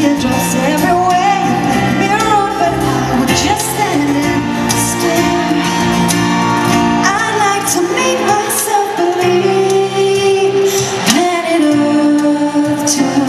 teardrops everywhere but I would just stand and stare. I'd like to make myself believe to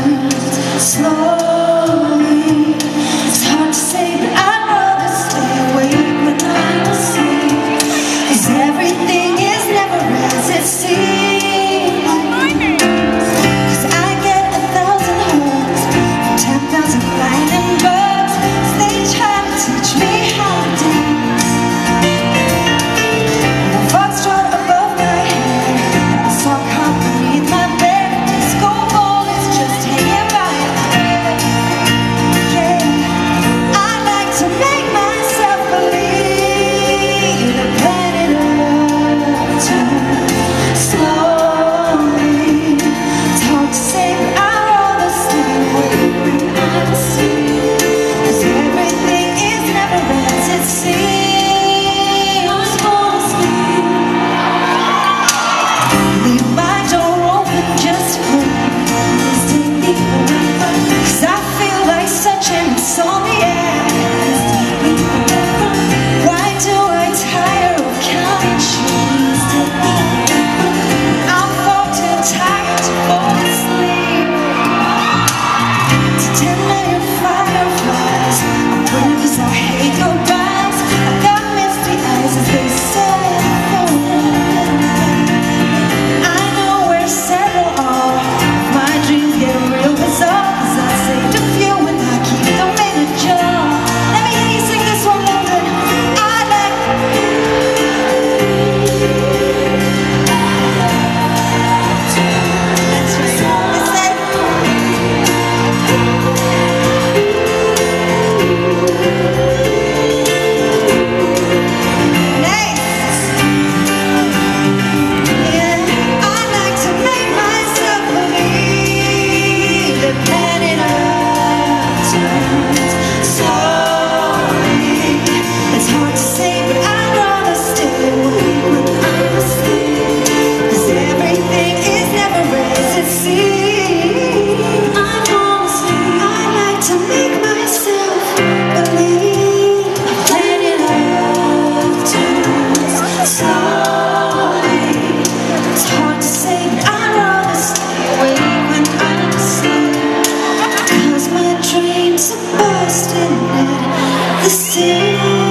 I see